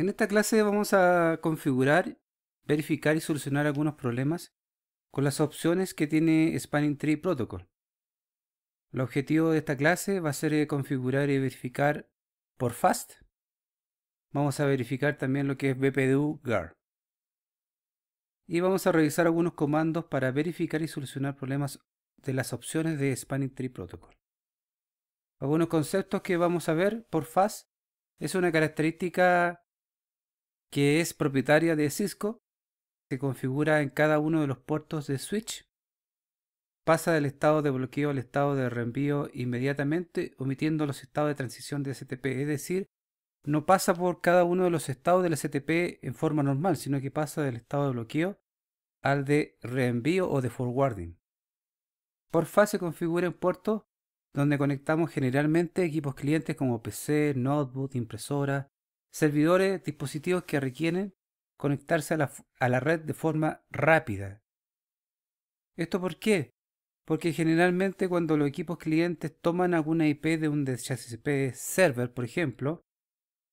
En esta clase vamos a configurar, verificar y solucionar algunos problemas con las opciones que tiene Spanning Tree Protocol. El objetivo de esta clase va a ser eh, configurar y verificar por FAST. Vamos a verificar también lo que es BPDU GAR. Y vamos a revisar algunos comandos para verificar y solucionar problemas de las opciones de Spanning Tree Protocol. Algunos conceptos que vamos a ver por FAST es una característica que es propietaria de Cisco, se configura en cada uno de los puertos de switch, pasa del estado de bloqueo al estado de reenvío inmediatamente, omitiendo los estados de transición de STP, es decir, no pasa por cada uno de los estados del STP en forma normal, sino que pasa del estado de bloqueo al de reenvío o de forwarding. Por fase configura en puertos donde conectamos generalmente equipos clientes como PC, notebook, impresora, servidores, dispositivos que requieren conectarse a la, a la, red de forma rápida. ¿Esto por qué? Porque generalmente cuando los equipos clientes toman alguna IP de un DHCP server, por ejemplo,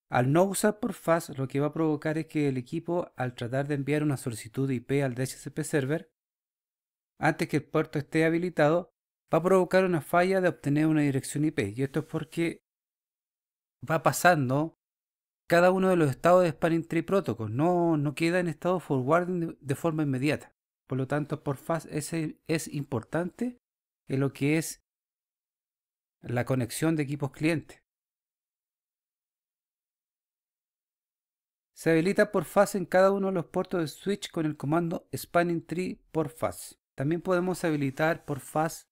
al no usar por FAS, lo que va a provocar es que el equipo, al tratar de enviar una solicitud de IP al DHCP server, antes que el puerto esté habilitado, va a provocar una falla de obtener una dirección IP. Y esto es porque va pasando cada uno de los estados de Spanning Tree Protocol. No, no queda en estado forwarding de, forma inmediata. Por lo tanto, por fast es, es importante en lo que es la conexión de equipos clientes. Se habilita por fase en cada uno de los puertos de switch con el comando spanning tree por fase. También podemos habilitar por fase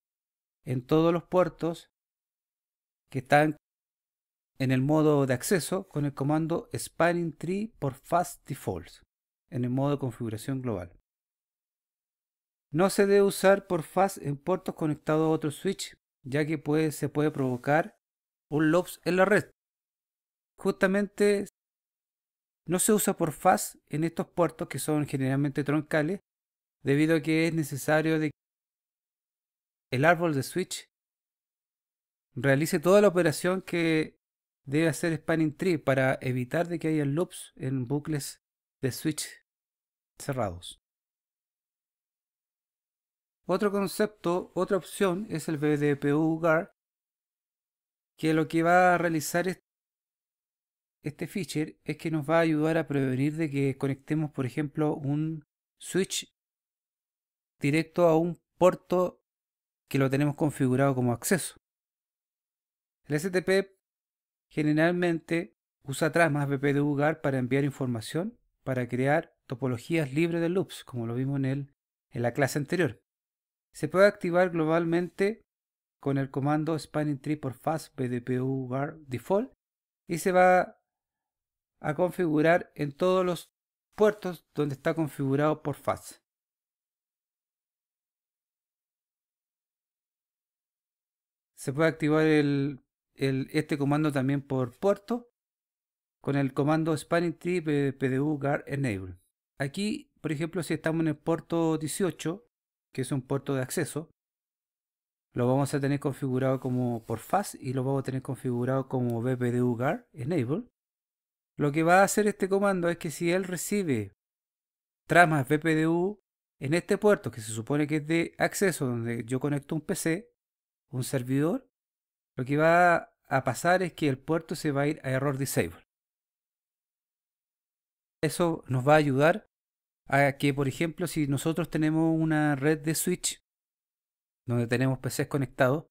en todos los puertos que están en el modo de acceso con el comando spanning tree por fast defaults en el modo de configuración global. No se debe usar por fast en puertos conectados a otro switch, ya que se puede provocar un lops en la red. Justamente no se usa por fast en estos puertos que son generalmente troncales, debido a que es necesario que el árbol de switch realice toda la operación que debe hacer spanning tree para evitar de que haya loops en bucles de switch cerrados. Otro concepto, otra opción es el BDPU GAR, que lo que va a realizar este feature es que nos va a ayudar a prevenir de que conectemos, por ejemplo, un switch directo a un puerto que lo tenemos configurado como acceso. El STP Generalmente usa tramas BPDU GAR para enviar información para crear topologías libres de loops, como lo vimos en, el, en la clase anterior. Se puede activar globalmente con el comando spanning tree por fast default y se va a configurar en todos los puertos donde está configurado por fast. Se puede activar el este comando también por puerto con el comando spanning tree pdu guard enable. Aquí, por ejemplo, si estamos en el puerto 18, que es un puerto de acceso, lo vamos a tener configurado como por fast y lo vamos a tener configurado como bpdu guard enable. Lo que va a hacer este comando es que si él recibe tramas bpdu en este puerto que se supone que es de acceso donde yo conecto un PC, un servidor, lo que va a pasar es que el puerto se va a ir a error disable. Eso nos va a ayudar a que, por ejemplo, si nosotros tenemos una red de switch donde tenemos PCs conectados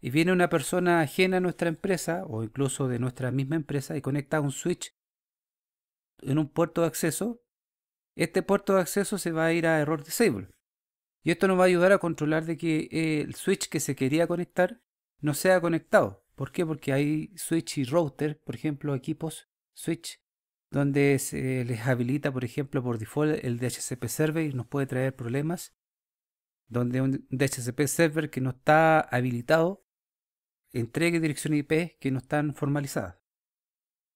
y viene una persona ajena a nuestra empresa o incluso de nuestra misma empresa y conecta un switch en un puerto de acceso, este puerto de acceso se va a ir a error disable. Y esto nos va a ayudar a controlar de que el switch que se quería conectar no sea conectado. ¿Por qué? Porque hay switch y router, por ejemplo, equipos switch, donde se les habilita, por ejemplo, por default el DHCP server y nos puede traer problemas. Donde un DHCP server que no está habilitado entregue direcciones IP que no están formalizadas.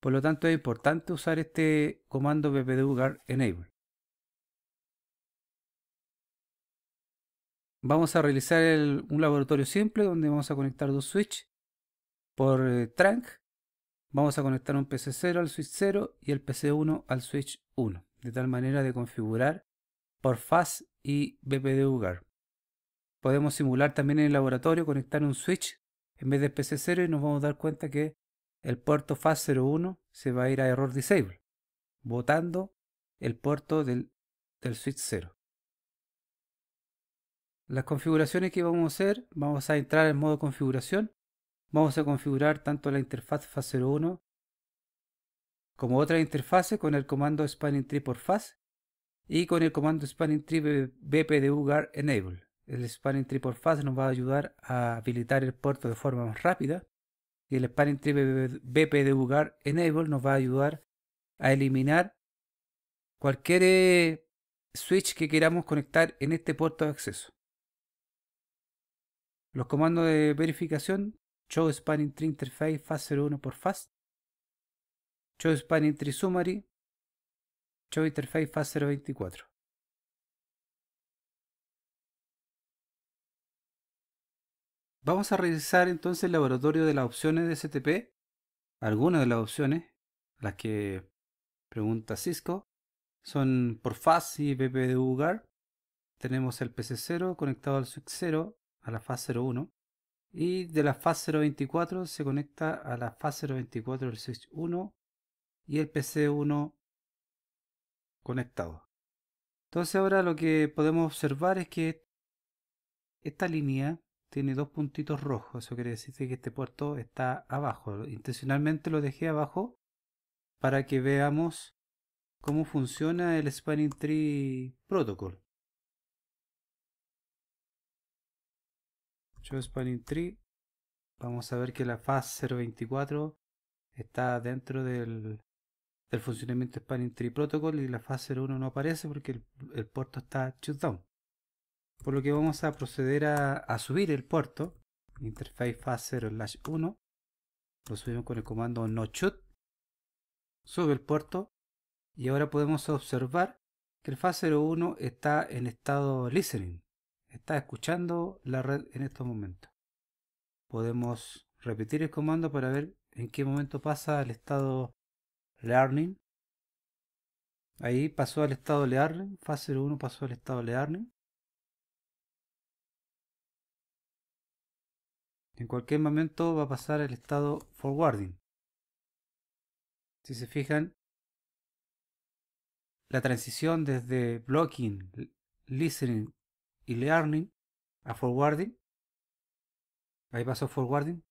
Por lo tanto, es importante usar este comando ppdu enable. Vamos a realizar un laboratorio simple donde vamos a conectar dos switches por eh, trunk. vamos a conectar un PC0 al switch 0 y el PC1 al switch 1, de tal manera de configurar por FAS y BPDU Podemos simular también en el laboratorio, conectar un switch en vez de PC0 y nos vamos a dar cuenta que el puerto FAS01 se va a ir a error disable, botando el puerto del, del switch 0. Las configuraciones que vamos a hacer, vamos a entrar en modo configuración. Vamos a configurar tanto la interfaz FAS01 como otra interfase con el comando spanning tree por FAS y con el comando spanning tree bpdugar enable. El spanning tree por FAS nos va a ayudar a habilitar el puerto de forma más rápida y el spanning tree bpdugar enable nos va a ayudar a eliminar cualquier eh, switch que queramos conectar en este puerto de acceso. Los comandos de verificación. Show spanning tree interface fast01 por fast, show spanning tree summary, show interface fast024. Vamos a revisar entonces el laboratorio de las opciones de STP, algunas de las opciones, las que pregunta Cisco, son por FAS y BPDUGAR. Tenemos el PC0 conectado al switch 0 a la fase 01 y de la fase 024 se conecta a la fase 024 del switch 1 y el PC1 conectado. Entonces ahora lo que podemos observar es que esta línea tiene dos puntitos rojos, eso quiere decir que este puerto está abajo. Intencionalmente lo dejé abajo para que veamos cómo funciona el Spanning Tree Protocol. Vamos a ver que la fase 024 está dentro del, del funcionamiento Spanning Tree Protocol y la fase 01 no aparece porque el, puerto está shutdown. Por lo que vamos a proceder a, subir el puerto. Interface fase 0 1. Lo subimos con el comando no shoot. Sube el puerto. Y ahora podemos observar que el fase 01 está en estado listening está escuchando la red en estos momentos. Podemos repetir el comando para ver en qué momento pasa al estado learning. Ahí pasó al estado learning, fase 1 pasó al estado learning. En cualquier momento va a pasar al estado forwarding. Si se fijan, la transición desde blocking, listening y learning a forwarding, ahí pasó forwarding,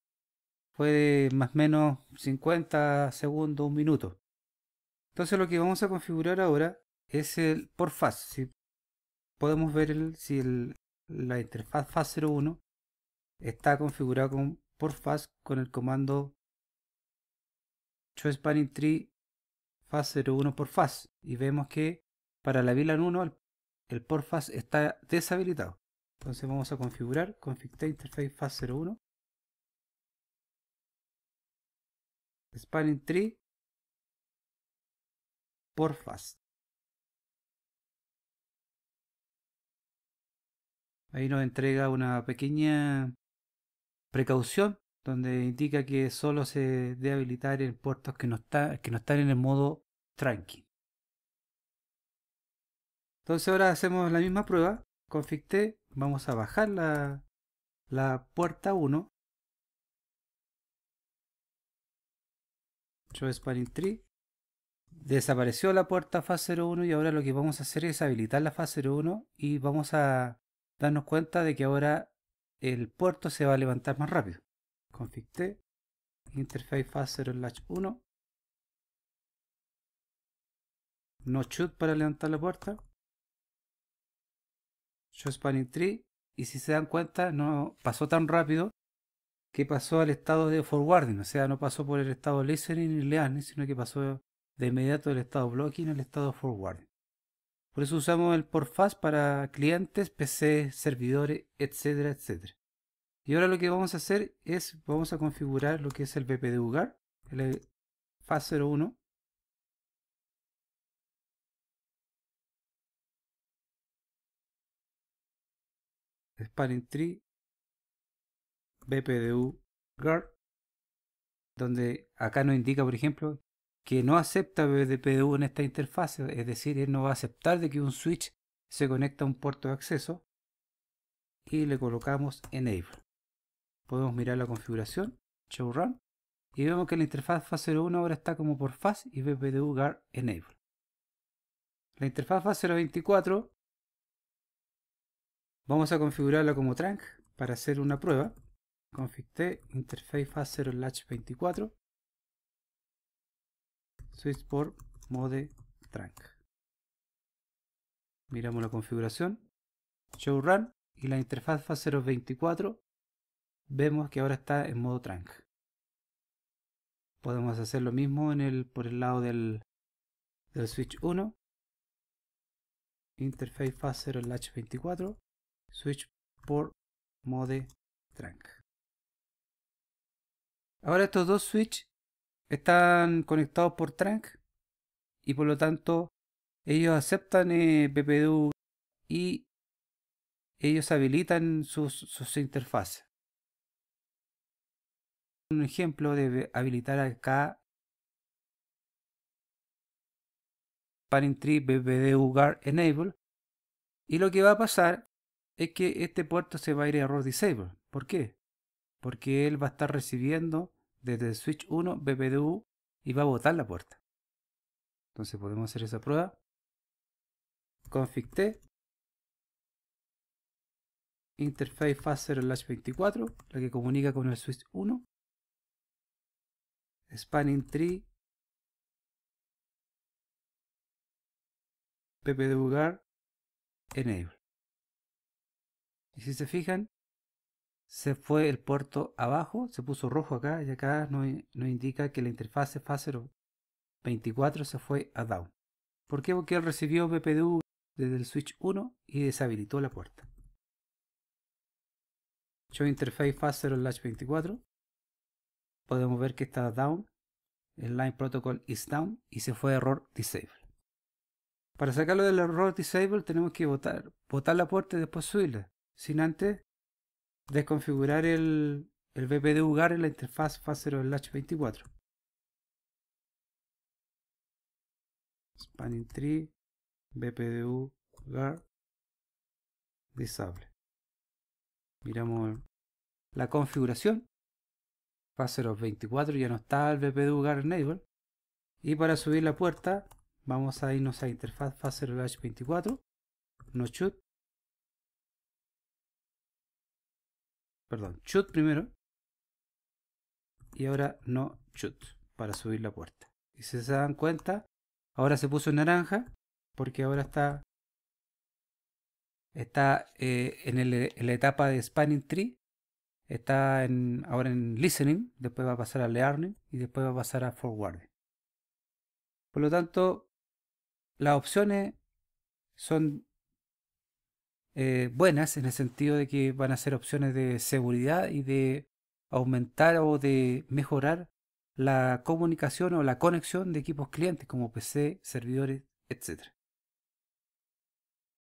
fue más o menos 50 segundos, un minuto. Entonces lo que vamos a configurar ahora es el por fast. Si podemos ver el, si el, la interfaz fase 01 está configurada con por con el comando show spanning tree fase 01 por fast y vemos que para la VLAN 1 el porfas está deshabilitado. Entonces vamos a configurar config interface fast 01 spanning tree porfas. Ahí nos entrega una pequeña precaución donde indica que solo se debe habilitar en puertos que no, está, que no están en el modo tranqui. Entonces ahora hacemos la misma prueba. Config T, vamos a bajar la, la puerta 1. Show Spanning Tree. Desapareció la puerta fase 01 y ahora lo que vamos a hacer es habilitar la fase 01 y vamos a darnos cuenta de que ahora el puerto se va a levantar más rápido. Config T, interface fase 0 1. No shoot para levantar la puerta show spanning tree y si se dan cuenta no pasó tan rápido que pasó al estado de forwarding, o sea, no pasó por el estado listening ni learning, sino que pasó de inmediato del estado blocking al estado forwarding. Por eso usamos el porfast para clientes, PC, servidores, etcétera, etcétera. Y ahora lo que vamos a hacer es, vamos a configurar lo que es el BPDUGAR, el FAS01, spanning tree, bpdu guard, donde acá nos indica, por ejemplo, que no acepta BPDU en esta interfaz, es decir, él no va a aceptar de que un switch se conecta a un puerto de acceso y le colocamos Enable. Podemos mirar la configuración, Show Run, y vemos que la interfaz fase 01 ahora está como por faz y BPDU Guard Enable. La interfaz fase 024 vamos a configurarla como trunk para hacer una prueba. Config T, interface fase 0 latch 24 switch por mode trunk. Miramos la configuración, show run y la interfaz fase 024 vemos que ahora está en modo trunk. Podemos hacer lo mismo en el, por el lado del, switch 1. Interface fase 0 latch 24 switch por mode trunk. Ahora estos dos switch están conectados por trunk y por lo tanto ellos aceptan eh, PPDU y ellos habilitan sus, sus interfaces. Un ejemplo de habilitar acá Parent Tree BPDU Guard Enable y lo que va a pasar es que este puerto se va a ir a error disable. ¿Por qué? Porque él va a estar recibiendo desde el switch 1 BPDU y va a botar la puerta. Entonces podemos hacer esa prueba. Config T. Interface fast 24, la que comunica con el switch 1. Spanning tree. BPDU guard enable. Y si se fijan, se fue el puerto abajo, se puso rojo acá y acá nos, indica que la interfase fase 24 se fue a down. ¿Por qué? Porque él recibió BPDU desde el switch 1 y deshabilitó la puerta. Show interface fase 0 latch 24. Podemos ver que está down. El line protocol is down y se fue error disable. Para sacarlo del error disable tenemos que botar, botar la puerta y después subirla. Sin antes desconfigurar el, el BPDU GAR en la interfaz fase 0 del Latch 24. Spanning Tree, BPDU GAR, Disable. Miramos la configuración. Fase 24 ya no está el BPDU GAR Enable. Y para subir la puerta, vamos a irnos a interfaz fase 0 Latch 24, no shoot, perdón, shoot primero y ahora no shoot para subir la puerta. Y si se dan cuenta, ahora se puso en naranja porque ahora está está eh, en, la etapa de spanning tree, está en, ahora en listening, después va a pasar a learning y después va a pasar a forwarding. Por lo tanto, las opciones son eh, buenas en el sentido de que van a ser opciones de seguridad y de aumentar o de mejorar la comunicación o la conexión de equipos clientes como PC, servidores, etc.